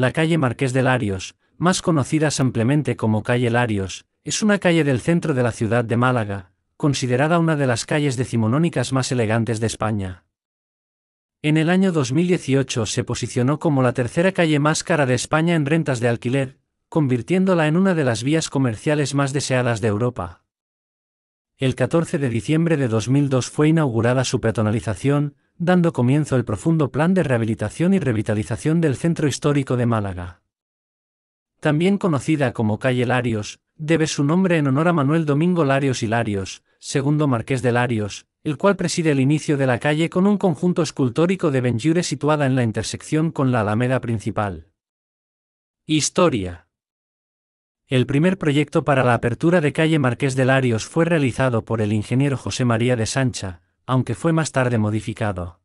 La calle Marqués de Larios, más conocida simplemente como calle Larios, es una calle del centro de la ciudad de Málaga, considerada una de las calles decimonónicas más elegantes de España. En el año 2018 se posicionó como la tercera calle más cara de España en rentas de alquiler, convirtiéndola en una de las vías comerciales más deseadas de Europa. El 14 de diciembre de 2002 fue inaugurada su peatonalización, dando comienzo el profundo plan de rehabilitación y revitalización del centro histórico de Málaga. También conocida como calle Larios, debe su nombre en honor a Manuel Domingo Larios y Larios, segundo marqués de Larios, el cual preside el inicio de la calle con un conjunto escultórico de Benjure situada en la intersección con la alameda principal. Historia El primer proyecto para la apertura de calle Marqués de Larios fue realizado por el ingeniero José María de Sancha, aunque fue más tarde modificado.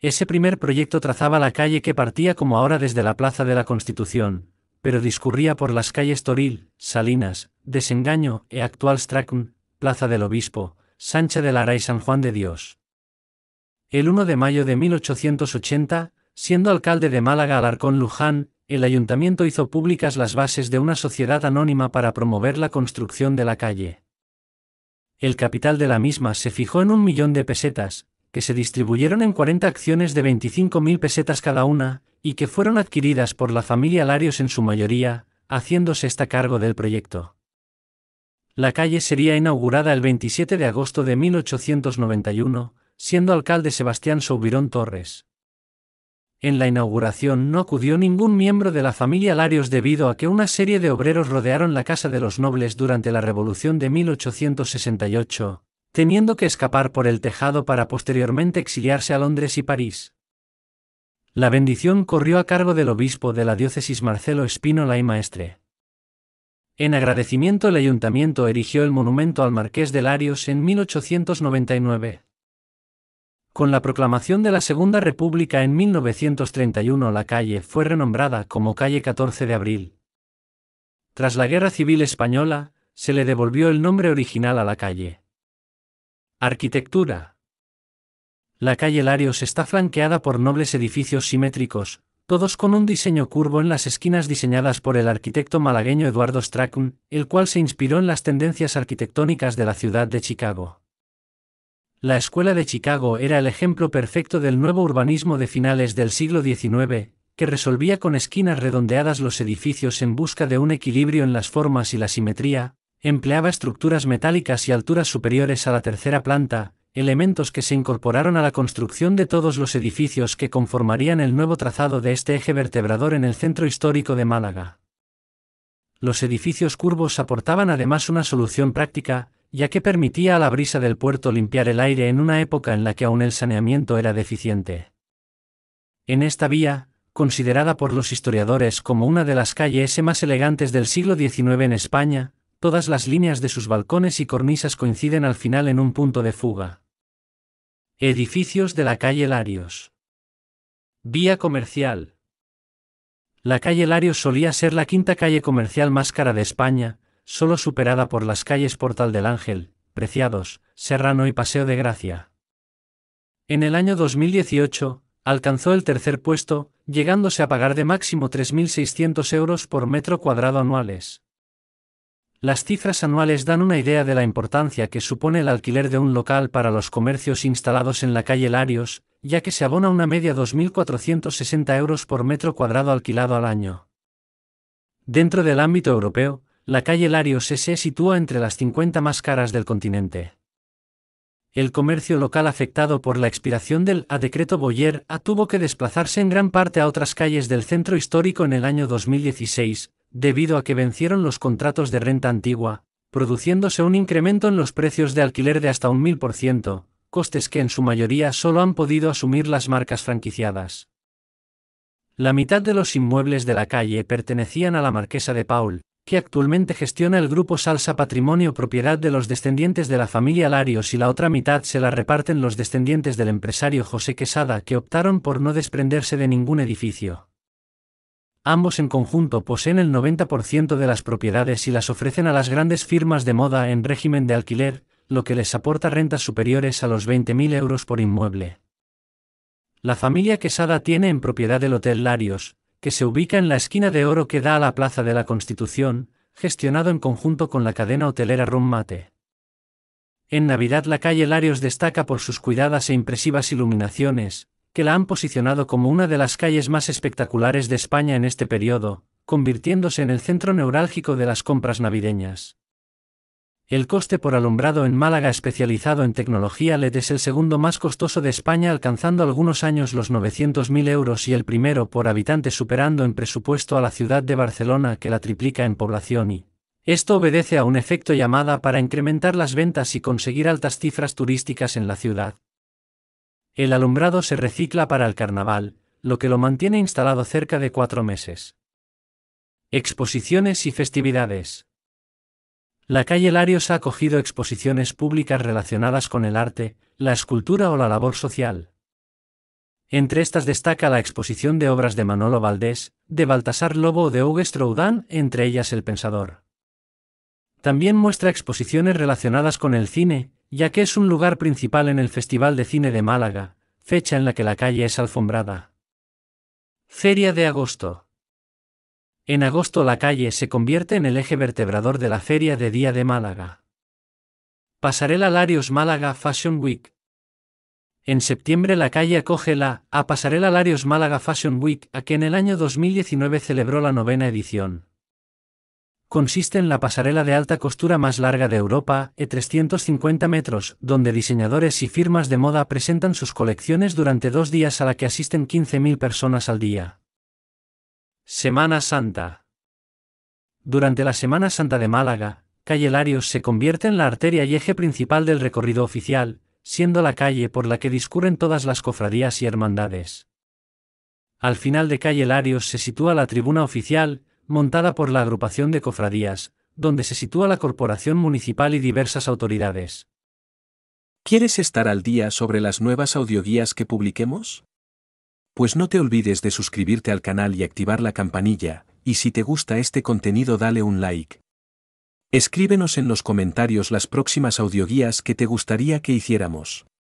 Ese primer proyecto trazaba la calle que partía como ahora desde la Plaza de la Constitución, pero discurría por las calles Toril, Salinas, Desengaño e actual Strachan, Plaza del Obispo, Sancha de Lara y San Juan de Dios. El 1 de mayo de 1880, siendo alcalde de Málaga Alarcón Luján, el ayuntamiento hizo públicas las bases de una sociedad anónima para promover la construcción de la calle. El capital de la misma se fijó en un millón de pesetas, que se distribuyeron en 40 acciones de 25.000 pesetas cada una, y que fueron adquiridas por la familia Larios en su mayoría, haciéndose esta cargo del proyecto. La calle sería inaugurada el 27 de agosto de 1891, siendo alcalde Sebastián Soubirón Torres. En la inauguración no acudió ningún miembro de la familia Larios debido a que una serie de obreros rodearon la Casa de los Nobles durante la Revolución de 1868, teniendo que escapar por el tejado para posteriormente exiliarse a Londres y París. La bendición corrió a cargo del obispo de la diócesis Marcelo Espínola y Maestre. En agradecimiento el ayuntamiento erigió el monumento al Marqués de Larios en 1899. Con la proclamación de la Segunda República en 1931 la calle fue renombrada como calle 14 de abril. Tras la Guerra Civil Española, se le devolvió el nombre original a la calle. Arquitectura. La calle Larios está flanqueada por nobles edificios simétricos, todos con un diseño curvo en las esquinas diseñadas por el arquitecto malagueño Eduardo Strachan, el cual se inspiró en las tendencias arquitectónicas de la ciudad de Chicago. La Escuela de Chicago era el ejemplo perfecto del nuevo urbanismo de finales del siglo XIX, que resolvía con esquinas redondeadas los edificios en busca de un equilibrio en las formas y la simetría, empleaba estructuras metálicas y alturas superiores a la tercera planta, elementos que se incorporaron a la construcción de todos los edificios que conformarían el nuevo trazado de este eje vertebrador en el centro histórico de Málaga. Los edificios curvos aportaban además una solución práctica, ya que permitía a la brisa del puerto limpiar el aire en una época en la que aún el saneamiento era deficiente. En esta vía, considerada por los historiadores como una de las calles más elegantes del siglo XIX en España, todas las líneas de sus balcones y cornisas coinciden al final en un punto de fuga. Edificios de la calle Larios. Vía comercial. La calle Larios solía ser la quinta calle comercial más cara de España, solo superada por las calles Portal del Ángel, Preciados, Serrano y Paseo de Gracia. En el año 2018, alcanzó el tercer puesto, llegándose a pagar de máximo 3.600 euros por metro cuadrado anuales. Las cifras anuales dan una idea de la importancia que supone el alquiler de un local para los comercios instalados en la calle Larios, ya que se abona una media 2.460 euros por metro cuadrado alquilado al año. Dentro del ámbito europeo, la calle Larios se sitúa entre las 50 más caras del continente. El comercio local afectado por la expiración del A decreto Boyer A tuvo que desplazarse en gran parte a otras calles del centro histórico en el año 2016, debido a que vencieron los contratos de renta antigua, produciéndose un incremento en los precios de alquiler de hasta un 1000%, costes que en su mayoría solo han podido asumir las marcas franquiciadas. La mitad de los inmuebles de la calle pertenecían a la marquesa de Paul, que actualmente gestiona el grupo Salsa Patrimonio propiedad de los descendientes de la familia Larios y la otra mitad se la reparten los descendientes del empresario José Quesada que optaron por no desprenderse de ningún edificio. Ambos en conjunto poseen el 90% de las propiedades y las ofrecen a las grandes firmas de moda en régimen de alquiler, lo que les aporta rentas superiores a los 20.000 euros por inmueble. La familia Quesada tiene en propiedad el Hotel Larios, que se ubica en la esquina de oro que da a la Plaza de la Constitución, gestionado en conjunto con la cadena hotelera Rum Mate. En Navidad la calle Larios destaca por sus cuidadas e impresivas iluminaciones, que la han posicionado como una de las calles más espectaculares de España en este periodo, convirtiéndose en el centro neurálgico de las compras navideñas. El coste por alumbrado en Málaga especializado en tecnología LED es el segundo más costoso de España alcanzando algunos años los 900.000 euros y el primero por habitante superando en presupuesto a la ciudad de Barcelona que la triplica en población y esto obedece a un efecto llamada para incrementar las ventas y conseguir altas cifras turísticas en la ciudad. El alumbrado se recicla para el carnaval, lo que lo mantiene instalado cerca de cuatro meses. Exposiciones y festividades. La calle Larios ha acogido exposiciones públicas relacionadas con el arte, la escultura o la labor social. Entre estas destaca la exposición de obras de Manolo Valdés, de Baltasar Lobo o de Hugo Stroudán, entre ellas El Pensador. También muestra exposiciones relacionadas con el cine, ya que es un lugar principal en el Festival de Cine de Málaga, fecha en la que la calle es alfombrada. Feria de agosto. En agosto la calle se convierte en el eje vertebrador de la Feria de Día de Málaga. Pasarela Larios Málaga Fashion Week. En septiembre la calle acoge la A Pasarela Larios Málaga Fashion Week, a que en el año 2019 celebró la novena edición. Consiste en la pasarela de alta costura más larga de Europa, e 350 metros, donde diseñadores y firmas de moda presentan sus colecciones durante dos días a la que asisten 15.000 personas al día. Semana Santa. Durante la Semana Santa de Málaga, calle Larios se convierte en la arteria y eje principal del recorrido oficial, siendo la calle por la que discurren todas las cofradías y hermandades. Al final de calle Larios se sitúa la tribuna oficial, montada por la agrupación de cofradías, donde se sitúa la corporación municipal y diversas autoridades. ¿Quieres estar al día sobre las nuevas audioguías que publiquemos? Pues no te olvides de suscribirte al canal y activar la campanilla, y si te gusta este contenido dale un like. Escríbenos en los comentarios las próximas audioguías que te gustaría que hiciéramos.